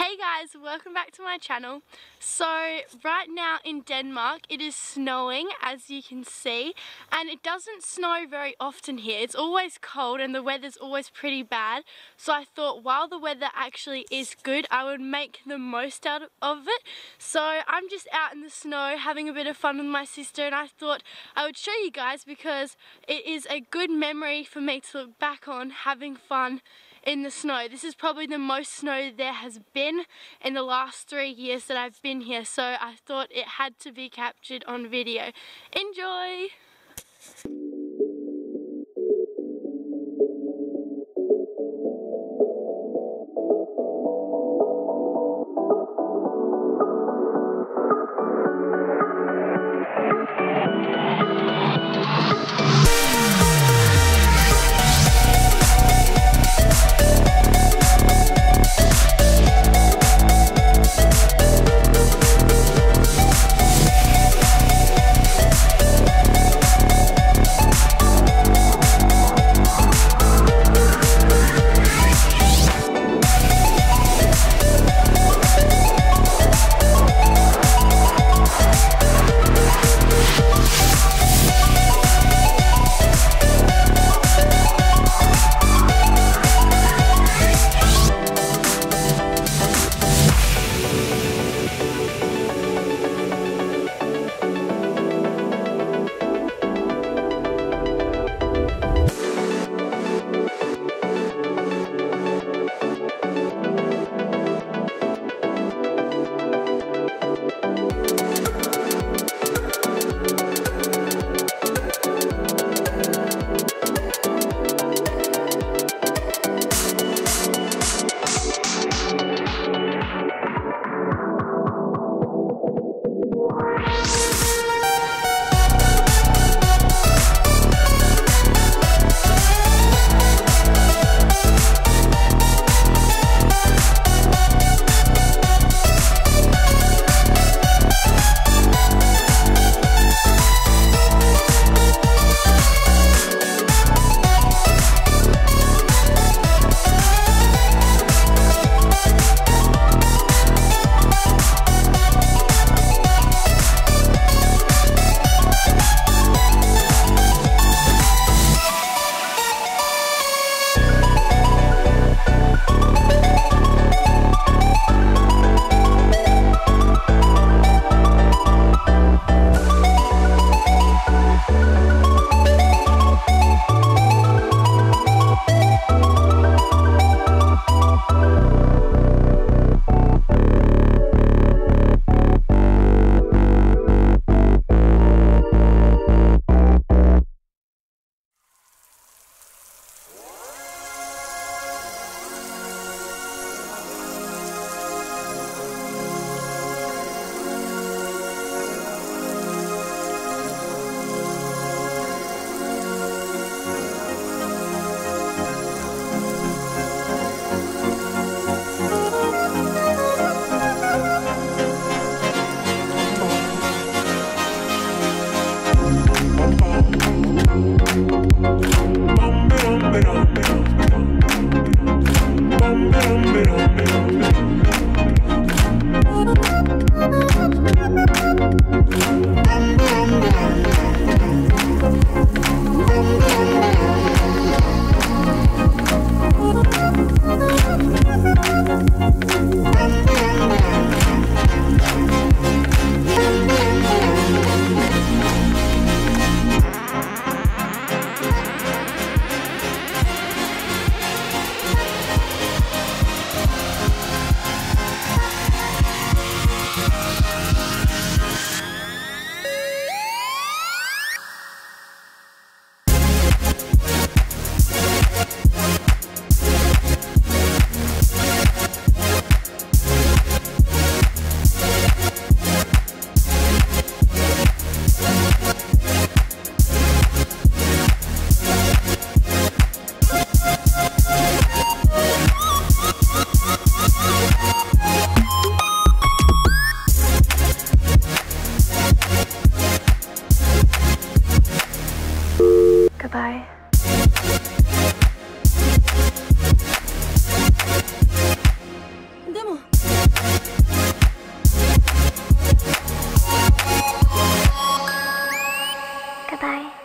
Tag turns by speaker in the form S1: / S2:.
S1: Hey guys, welcome back to my channel. So right now in Denmark it is snowing as you can see and it doesn't snow very often here. It's always cold and the weather's always pretty bad. So I thought while the weather actually is good I would make the most out of it. So I'm just out in the snow having a bit of fun with my sister and I thought I would show you guys because it is a good memory for me to look back on having fun in the snow. This is probably the most snow there has been in the last three years that I've been here so I thought it had to be captured on video. Enjoy! 拜拜。